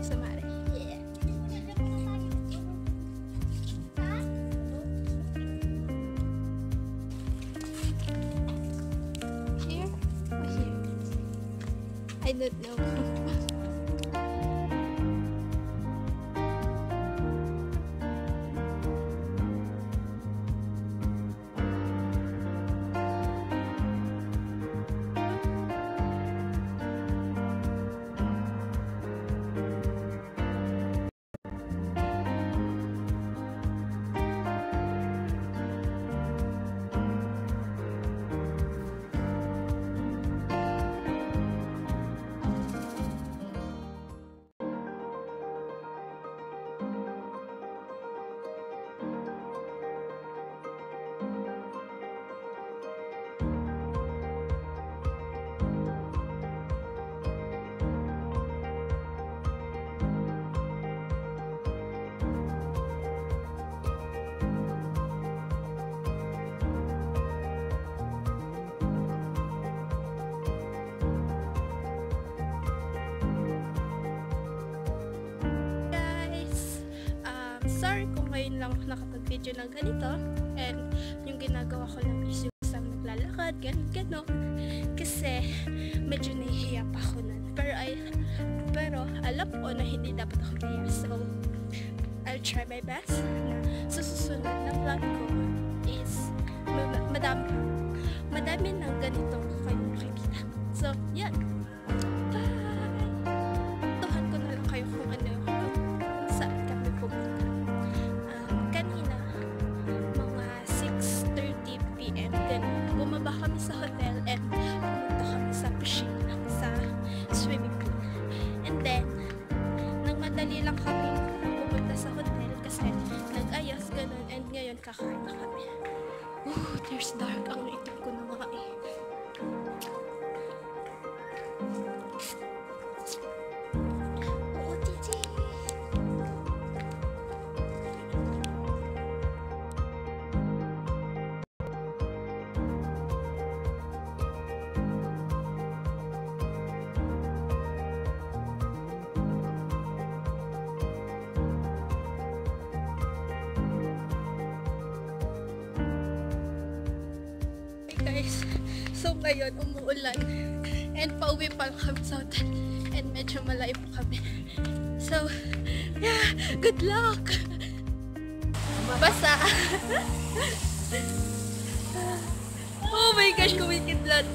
sa mare. Yeah. Here? Or here? I don't know. sorry kung ngayon lang ako nakapag-video ng ganito and yung ginagawa ko lang is yung isang naglalakad, ganun, ganun. Kasi medyo nahihiya pa ako nun. Pero, ay, pero alam ko na hindi dapat ako mahiya. So, I'll try my best na sa susunod na vlog ko is ma- madami, madami ng ganito kayo makikita. So, yan. Bye! Sa hotel and pumunta kami sa piscina, sa swimming pool. And then, nang madali lang kami pumunta sa hotel kasi nag-ayos, ganun. And ngayon, kakain na kami. Ooh, there's dark. Ang itim ko na mga so ngayon umuulan and pauwi pa lang kami sa hotel and medyo malayo pa kami. So, yeah, good luck! Basa! oh my gosh, kumikidlat!